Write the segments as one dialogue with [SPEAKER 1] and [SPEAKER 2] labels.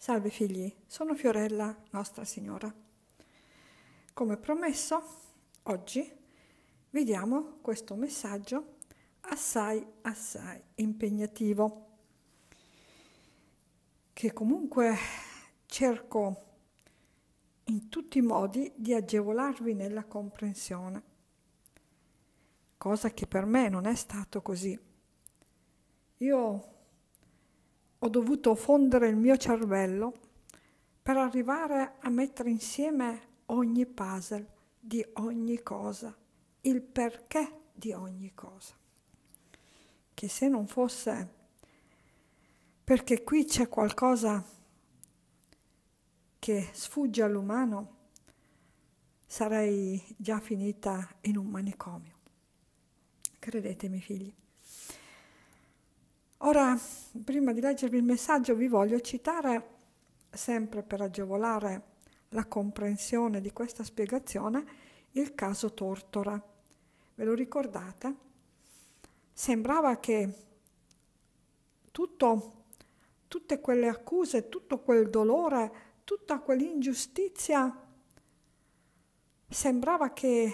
[SPEAKER 1] Salve figli, sono Fiorella, Nostra Signora. Come promesso, oggi vediamo questo messaggio assai, assai impegnativo, che comunque cerco in tutti i modi di agevolarvi nella comprensione, cosa che per me non è stato così. Io ho dovuto fondere il mio cervello per arrivare a mettere insieme ogni puzzle di ogni cosa, il perché di ogni cosa. Che se non fosse perché qui c'è qualcosa che sfugge all'umano, sarei già finita in un manicomio. Credetemi figli. Ora, prima di leggervi il messaggio, vi voglio citare, sempre per agevolare la comprensione di questa spiegazione, il caso Tortora. Ve lo ricordate? Sembrava che tutto, tutte quelle accuse, tutto quel dolore, tutta quell'ingiustizia, sembrava che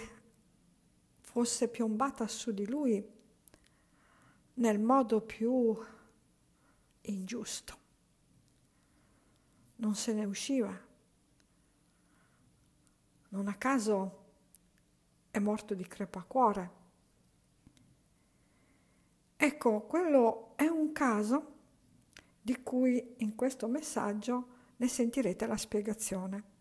[SPEAKER 1] fosse piombata su di lui nel modo più ingiusto. Non se ne usciva. Non a caso è morto di crepacuore. Ecco, quello è un caso di cui in questo messaggio ne sentirete la spiegazione.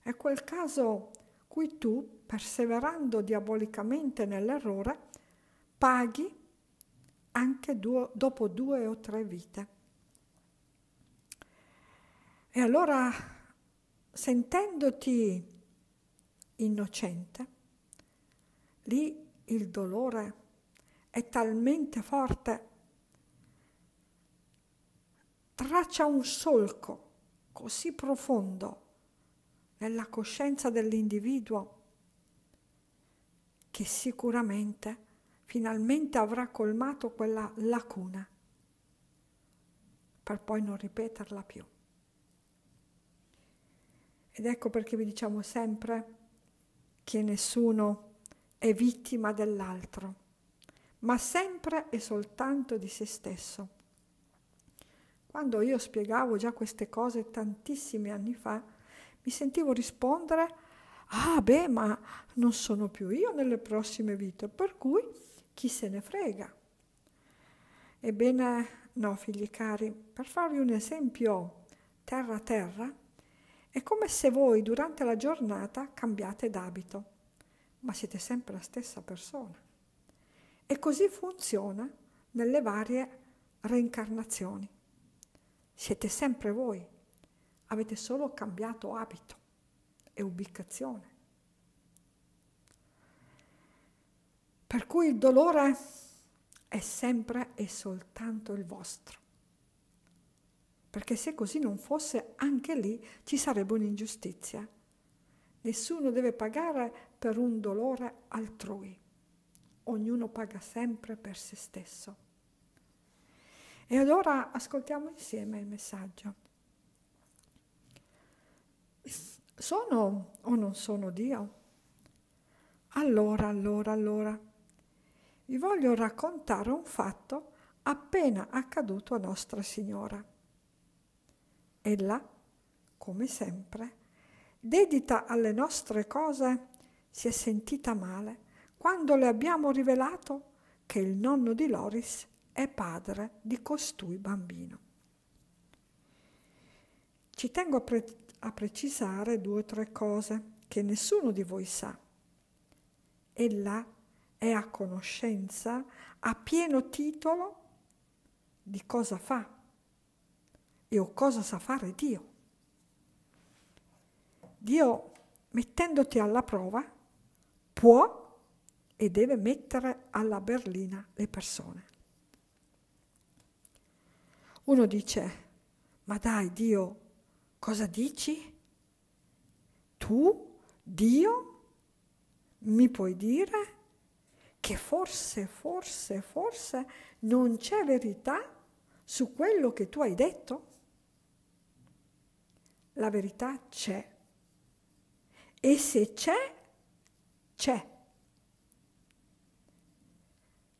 [SPEAKER 1] È quel caso cui tu, perseverando diabolicamente nell'errore, paghi anche due, dopo due o tre vite. E allora, sentendoti innocente, lì il dolore è talmente forte, traccia un solco così profondo nella coscienza dell'individuo che sicuramente finalmente avrà colmato quella lacuna per poi non ripeterla più. Ed ecco perché vi diciamo sempre che nessuno è vittima dell'altro, ma sempre e soltanto di se stesso. Quando io spiegavo già queste cose tantissimi anni fa, mi sentivo rispondere, ah beh, ma non sono più io nelle prossime vite, per cui chi se ne frega? Ebbene, no, figli cari, per farvi un esempio terra a terra, è come se voi durante la giornata cambiate d'abito, ma siete sempre la stessa persona. E così funziona nelle varie reincarnazioni. Siete sempre voi, avete solo cambiato abito e ubicazione. Per cui il dolore è sempre e soltanto il vostro. Perché se così non fosse, anche lì ci sarebbe un'ingiustizia. Nessuno deve pagare per un dolore altrui. Ognuno paga sempre per se stesso. E allora ascoltiamo insieme il messaggio. Sono o non sono Dio? Allora, allora, allora vi voglio raccontare un fatto appena accaduto a Nostra Signora. Ella, come sempre, dedita alle nostre cose, si è sentita male quando le abbiamo rivelato che il nonno di Loris è padre di costui bambino. Ci tengo a, pre- a precisare due o tre cose che nessuno di voi sa. Ella è a conoscenza a pieno titolo di cosa fa e o cosa sa fare Dio. Dio, mettendoti alla prova, può e deve mettere alla berlina le persone. Uno dice, ma dai Dio, cosa dici? Tu, Dio, mi puoi dire? Che forse, forse, forse non c'è verità su quello che tu hai detto? la verità c'è. E se c'è, c'è.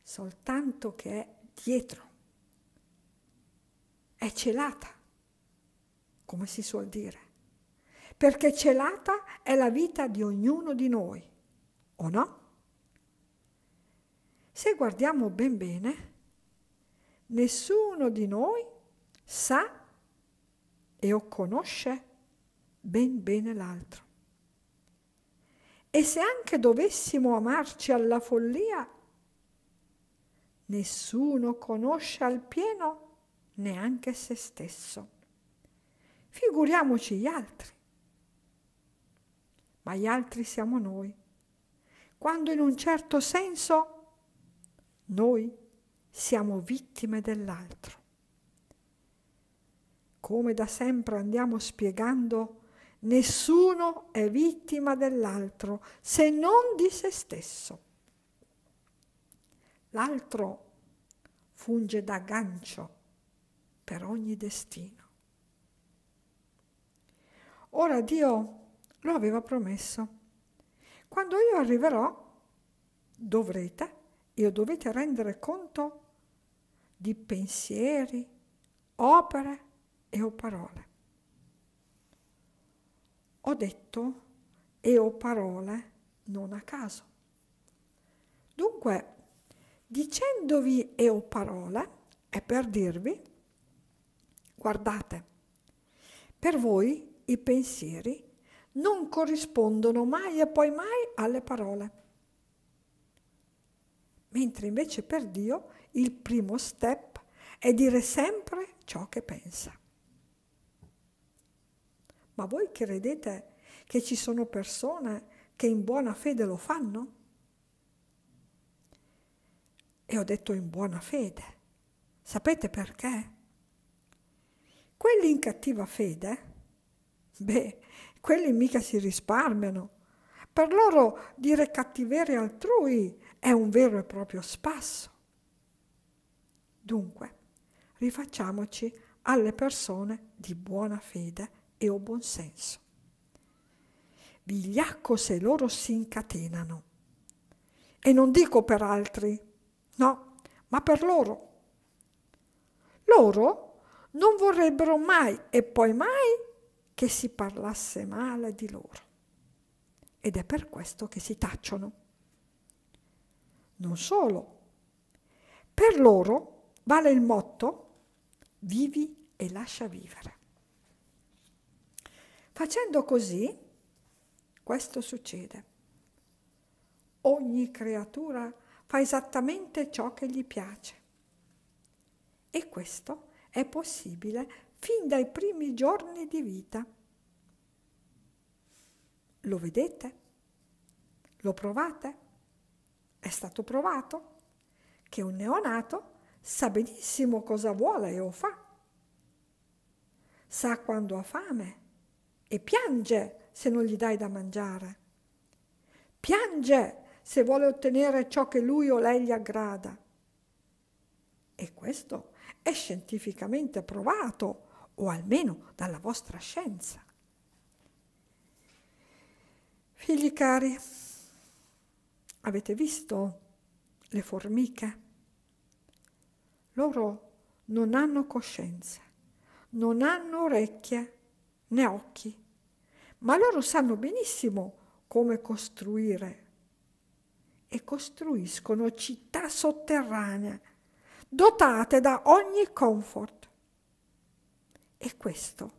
[SPEAKER 1] Soltanto che è dietro. È celata, come si suol dire. Perché celata è la vita di ognuno di noi, o no? Se guardiamo ben bene, nessuno di noi sa e o conosce ben bene l'altro. E se anche dovessimo amarci alla follia, nessuno conosce al pieno neanche se stesso. Figuriamoci gli altri. Ma gli altri siamo noi, quando in un certo senso noi siamo vittime dell'altro. Come da sempre andiamo spiegando, nessuno è vittima dell'altro se non di se stesso. L'altro funge da gancio per ogni destino. Ora Dio lo aveva promesso. Quando io arriverò, dovrete e dovete rendere conto di pensieri, opere e o parole. Ho detto e o parole non a caso. Dunque, dicendovi e o parole è per dirvi, guardate, per voi i pensieri non corrispondono mai e poi mai alle parole mentre invece per Dio il primo step è dire sempre ciò che pensa. Ma voi credete che ci sono persone che in buona fede lo fanno? E ho detto in buona fede. Sapete perché? Quelli in cattiva fede, beh, quelli mica si risparmiano. Per loro dire cattiveria altrui è un vero e proprio spasso. Dunque, rifacciamoci alle persone di buona fede e o buon senso. Vigliacco se loro si incatenano. E non dico per altri, no, ma per loro. Loro non vorrebbero mai e poi mai che si parlasse male di loro. Ed è per questo che si tacciono. Non solo. Per loro vale il motto vivi e lascia vivere. Facendo così, questo succede. Ogni creatura fa esattamente ciò che gli piace. E questo è possibile fin dai primi giorni di vita. Lo vedete? Lo provate? È stato provato che un neonato sa benissimo cosa vuole lo fa. Sa quando ha fame e piange se non gli dai da mangiare. Piange se vuole ottenere ciò che lui o lei gli aggrada. E questo è scientificamente provato, o almeno dalla vostra scienza. Figli cari, Avete visto le formiche? Loro non hanno coscienza, non hanno orecchie né occhi, ma loro sanno benissimo come costruire e costruiscono città sotterranee dotate da ogni comfort. E questo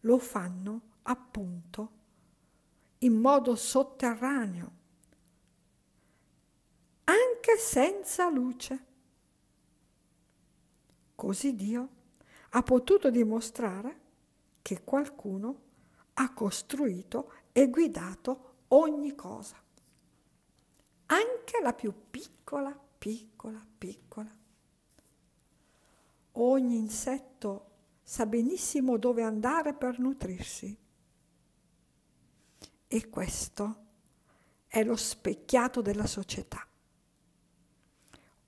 [SPEAKER 1] lo fanno appunto in modo sotterraneo anche senza luce. Così Dio ha potuto dimostrare che qualcuno ha costruito e guidato ogni cosa, anche la più piccola, piccola, piccola. Ogni insetto sa benissimo dove andare per nutrirsi. E questo è lo specchiato della società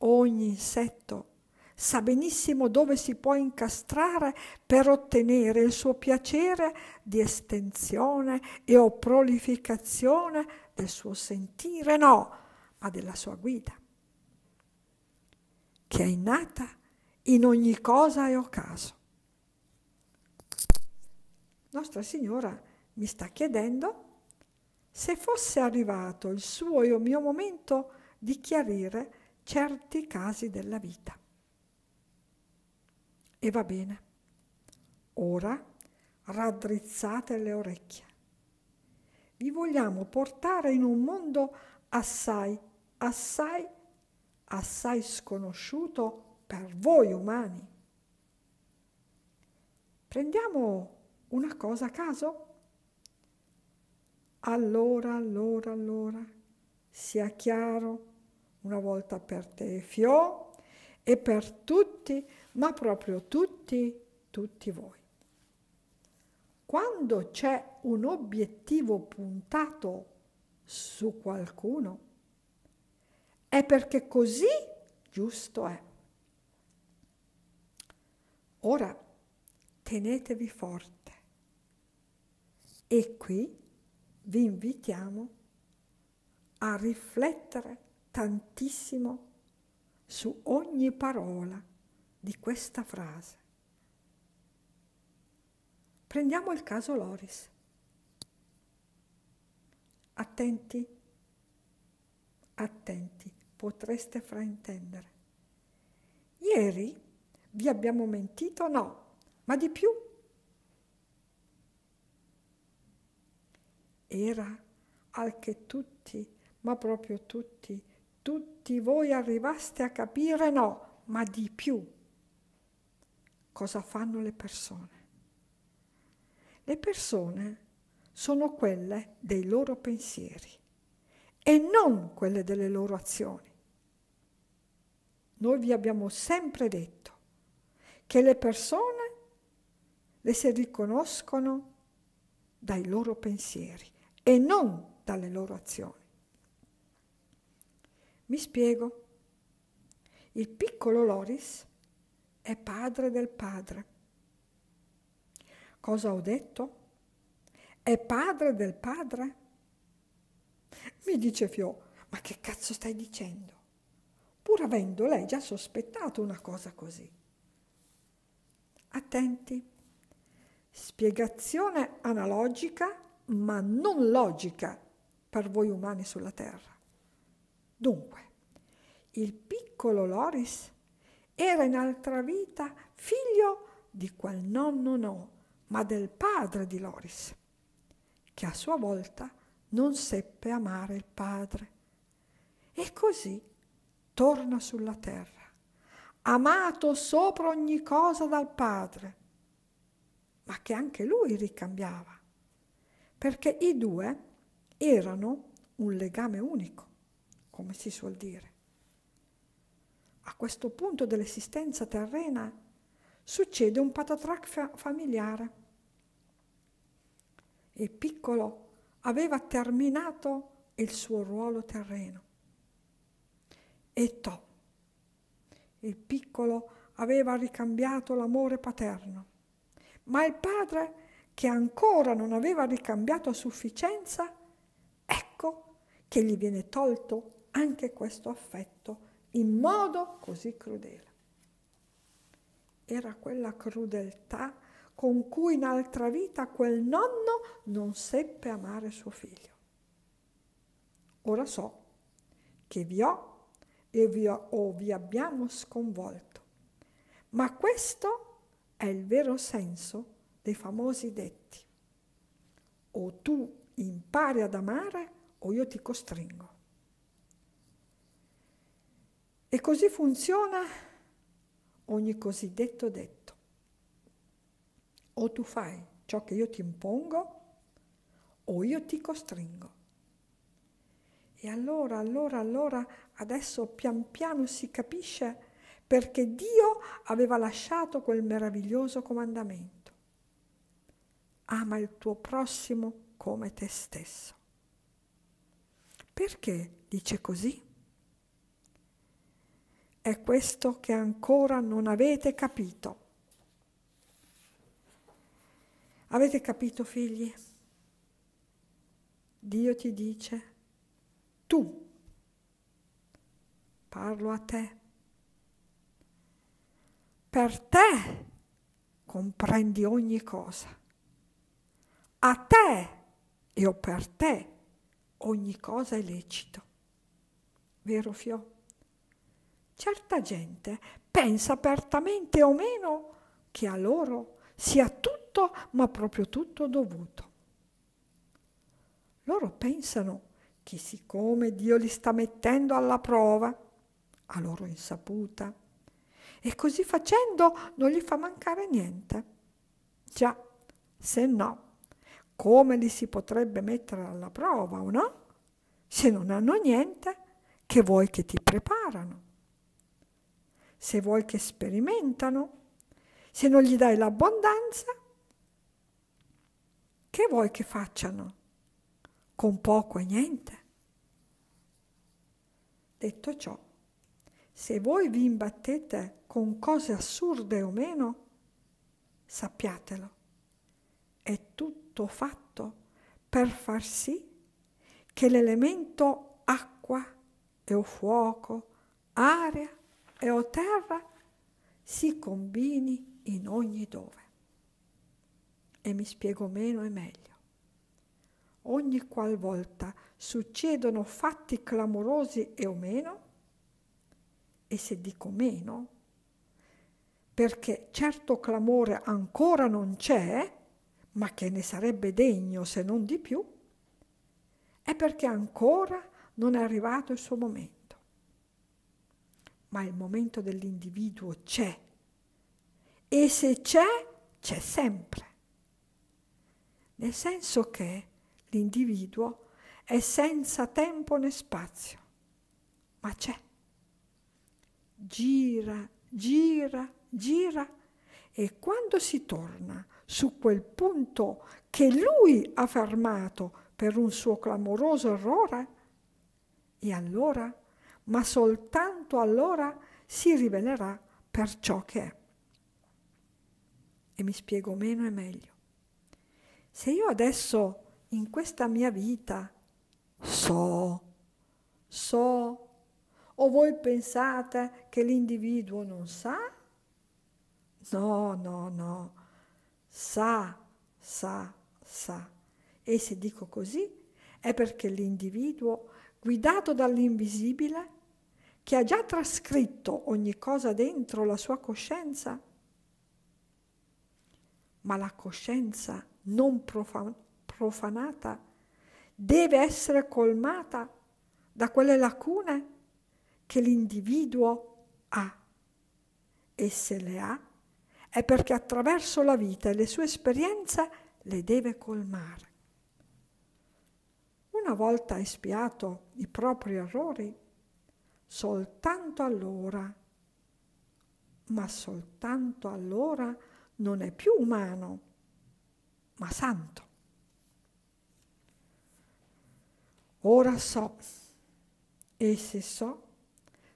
[SPEAKER 1] ogni insetto sa benissimo dove si può incastrare per ottenere il suo piacere di estensione e o prolificazione del suo sentire, no, ma della sua guida, che è innata in ogni cosa e ocaso. Nostra Signora mi sta chiedendo se fosse arrivato il suo e il mio momento di chiarire certi casi della vita. E va bene. Ora raddrizzate le orecchie. Vi vogliamo portare in un mondo assai, assai, assai sconosciuto per voi umani. Prendiamo una cosa a caso? Allora, allora, allora, sia chiaro una volta per te, Fio, e per tutti, ma proprio tutti, tutti voi. Quando c'è un obiettivo puntato su qualcuno, è perché così giusto è. Ora tenetevi forte e qui vi invitiamo a riflettere tantissimo su ogni parola di questa frase. Prendiamo il caso Loris. Attenti, attenti, potreste fraintendere. Ieri vi abbiamo mentito? No, ma di più. Era al che tutti, ma proprio tutti, tutti voi arrivaste a capire no, ma di più. Cosa fanno le persone? Le persone sono quelle dei loro pensieri e non quelle delle loro azioni. Noi vi abbiamo sempre detto che le persone le si riconoscono dai loro pensieri e non dalle loro azioni. Mi spiego. Il piccolo Loris è padre del padre. Cosa ho detto? È padre del padre? Mi dice Fio, ma che cazzo stai dicendo? Pur avendo lei già sospettato una cosa così. Attenti. Spiegazione analogica, ma non logica per voi umani sulla Terra. Dunque, il piccolo Loris era in altra vita figlio di quel nonno no, ma del padre di Loris, che a sua volta non seppe amare il padre. E così torna sulla terra, amato sopra ogni cosa dal padre, ma che anche lui ricambiava, perché i due erano un legame unico come si suol dire. A questo punto dell'esistenza terrena succede un patatrac fa- familiare. Il piccolo aveva terminato il suo ruolo terreno. E to, il piccolo aveva ricambiato l'amore paterno, ma il padre, che ancora non aveva ricambiato a sufficienza, ecco che gli viene tolto anche questo affetto in modo così crudele. Era quella crudeltà con cui in altra vita quel nonno non seppe amare suo figlio. Ora so che vi ho e vi ho, o vi abbiamo sconvolto, ma questo è il vero senso dei famosi detti. O tu impari ad amare o io ti costringo. E così funziona ogni cosiddetto detto. O tu fai ciò che io ti impongo o io ti costringo. E allora, allora, allora, adesso pian piano si capisce perché Dio aveva lasciato quel meraviglioso comandamento. Ama il tuo prossimo come te stesso. Perché dice così? È questo che ancora non avete capito. Avete capito, figli? Dio ti dice, tu, parlo a te, per te comprendi ogni cosa, a te e per te ogni cosa è lecito. Vero Fio? Certa gente pensa apertamente o meno che a loro sia tutto, ma proprio tutto dovuto. Loro pensano che siccome Dio li sta mettendo alla prova, a loro insaputa, e così facendo non gli fa mancare niente. Già, se no, come li si potrebbe mettere alla prova o no? Se non hanno niente, che vuoi che ti preparano? Se vuoi che sperimentano? Se non gli dai l'abbondanza, che vuoi che facciano? con poco e niente. Detto ciò, se voi vi imbattete con cose assurde o meno, sappiatelo, è tutto fatto per far sì che l'elemento acqua e o fuoco, aria e o terra si combini in ogni dove. E mi spiego meno e meglio ogni qualvolta succedono fatti clamorosi e o meno, e se dico meno, perché certo clamore ancora non c'è, ma che ne sarebbe degno se non di più, è perché ancora non è arrivato il suo momento. Ma il momento dell'individuo c'è e se c'è, c'è sempre. Nel senso che l'individuo è senza tempo né spazio, ma c'è. Gira, gira, gira e quando si torna su quel punto che lui ha fermato per un suo clamoroso errore, e allora, ma soltanto allora, si rivelerà per ciò che è. E mi spiego meno e meglio. Se io adesso in questa mia vita so, so, o voi pensate che l'individuo non sa? No, no, no, sa, sa, sa. E se dico così è perché l'individuo, guidato dall'invisibile, che ha già trascritto ogni cosa dentro la sua coscienza, ma la coscienza non profana, profanata deve essere colmata da quelle lacune che l'individuo ha. E se le ha, è perché attraverso la vita e le sue esperienze le deve colmare. Una volta espiato i propri errori, soltanto allora, ma soltanto allora non è più umano, ma santo. Ora so, e se so,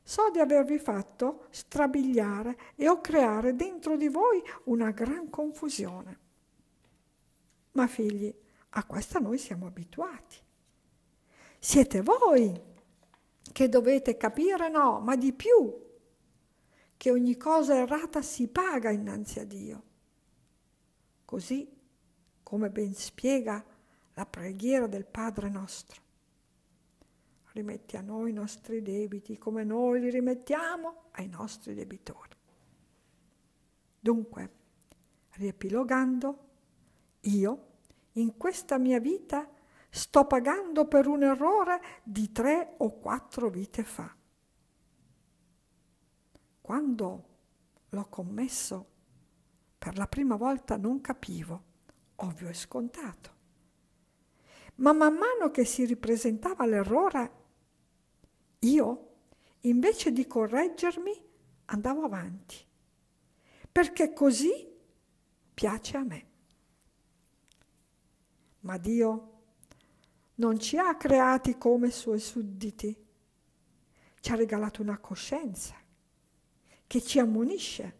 [SPEAKER 1] so di avervi fatto strabiliare e o creare dentro di voi una gran confusione. Ma figli, a questa noi siamo abituati. Siete voi che dovete capire, no, ma di più, che ogni cosa errata si paga innanzi a Dio. Così come ben spiega la preghiera del Padre nostro rimetti a noi i nostri debiti come noi li rimettiamo ai nostri debitori. Dunque, riepilogando, io in questa mia vita sto pagando per un errore di tre o quattro vite fa. Quando l'ho commesso, per la prima volta non capivo, ovvio e scontato. Ma man mano che si ripresentava l'errore, io, invece di correggermi, andavo avanti, perché così piace a me. Ma Dio non ci ha creati come suoi sudditi, ci ha regalato una coscienza che ci ammonisce,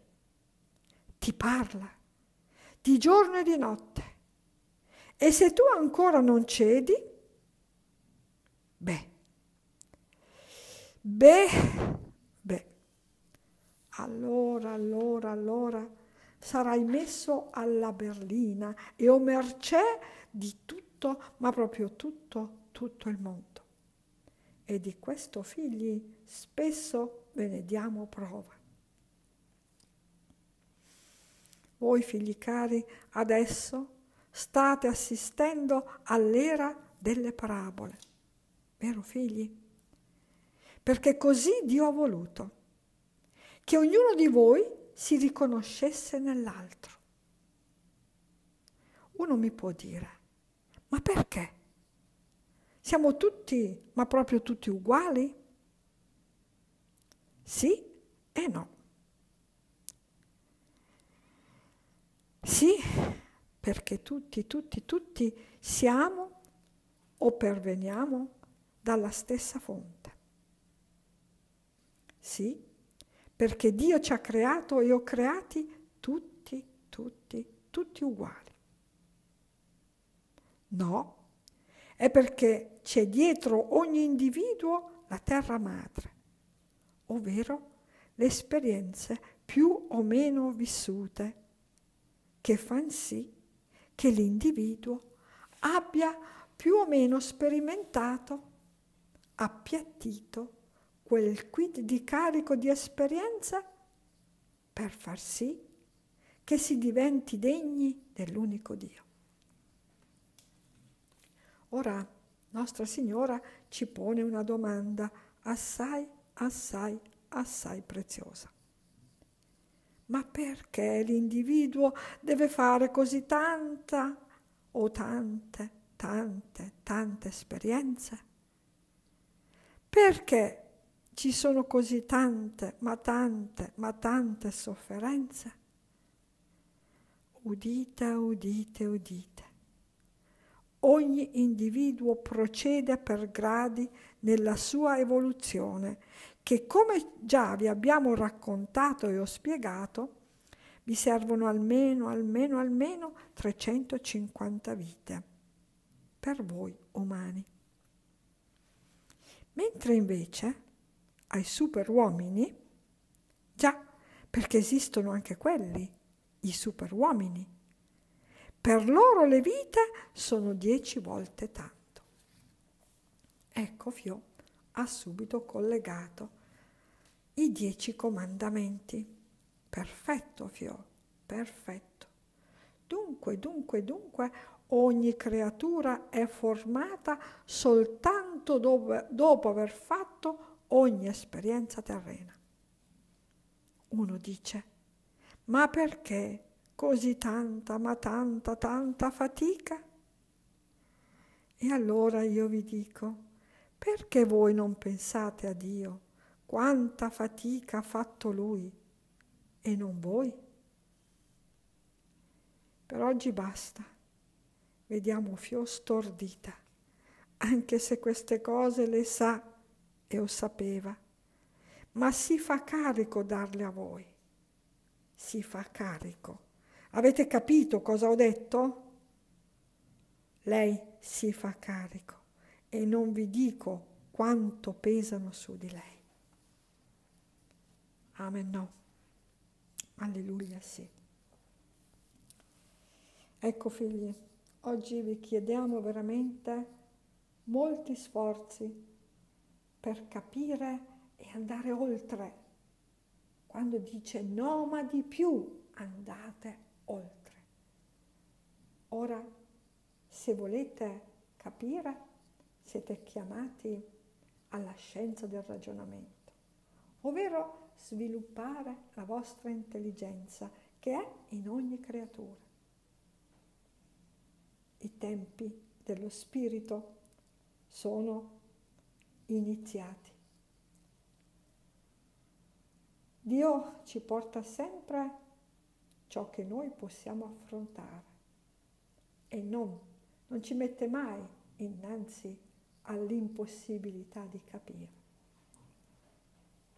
[SPEAKER 1] ti parla, di giorno e di notte. E se tu ancora non cedi, beh, beh, beh, allora, allora, allora sarai messo alla berlina e o mercé di tutto, ma proprio tutto, tutto il mondo. E di questo figli spesso ve ne diamo prova. Voi figli cari, adesso state assistendo all'era delle parabole, vero figli? Perché così Dio ha voluto, che ognuno di voi si riconoscesse nell'altro. Uno mi può dire, ma perché? Siamo tutti, ma proprio tutti uguali? Sì e no. Sì, perché tutti, tutti, tutti siamo o perveniamo dalla stessa fonte. Sì, perché Dio ci ha creato e ho creati tutti, tutti, tutti uguali. No, è perché c'è dietro ogni individuo la terra madre, ovvero le esperienze più o meno vissute che fanno sì che l'individuo abbia più o meno sperimentato, appiattito quel quid di carico di esperienza per far sì che si diventi degni dell'unico Dio. Ora Nostra Signora ci pone una domanda assai, assai, assai preziosa. Ma perché l'individuo deve fare così tanta o tante, tante, tante esperienze? Perché ci sono così tante, ma tante, ma tante sofferenze? Udite, udite, udite. Ogni individuo procede per gradi nella sua evoluzione che come già vi abbiamo raccontato e ho spiegato, vi servono almeno, almeno, almeno 350 vite per voi umani. Mentre invece ai superuomini, già perché esistono anche quelli, i superuomini, per loro le vite sono dieci volte tanto. Ecco Fio ha subito collegato i dieci comandamenti. Perfetto, Fio, perfetto. Dunque, dunque, dunque, ogni creatura è formata soltanto dopo, dopo aver fatto ogni esperienza terrena. Uno dice, ma perché così tanta, ma tanta, tanta fatica? E allora io vi dico, perché voi non pensate a Dio? Quanta fatica ha fatto Lui e non voi? Per oggi basta. Vediamo Fio stordita, anche se queste cose le sa e o sapeva, ma si fa carico darle a voi. Si fa carico. Avete capito cosa ho detto? Lei si fa carico e non vi dico quanto pesano su di lei. Amen, no. Alleluia, sì. Ecco figli, oggi vi chiediamo veramente molti sforzi per capire e andare oltre. Quando dice no, ma di più, andate oltre. Ora, se volete capire, siete chiamati alla scienza del ragionamento, ovvero sviluppare la vostra intelligenza che è in ogni creatura. I tempi dello spirito sono iniziati. Dio ci porta sempre ciò che noi possiamo affrontare e non, non ci mette mai innanzi all'impossibilità di capire.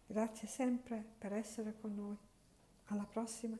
[SPEAKER 1] Grazie sempre per essere con noi. Alla prossima.